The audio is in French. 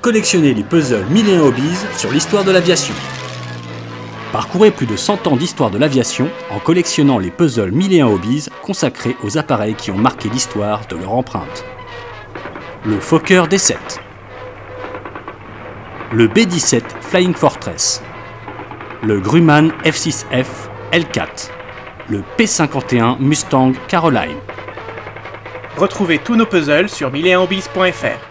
Collectionnez les puzzles 1001 hobbies sur l'histoire de l'aviation. Parcourez plus de 100 ans d'histoire de l'aviation en collectionnant les puzzles 1001 hobbies consacrés aux appareils qui ont marqué l'histoire de leur empreinte. Le Fokker D7 Le B-17 Flying Fortress Le Grumman F6F L4 Le P-51 Mustang Caroline Retrouvez tous nos puzzles sur 1001hobbies.fr.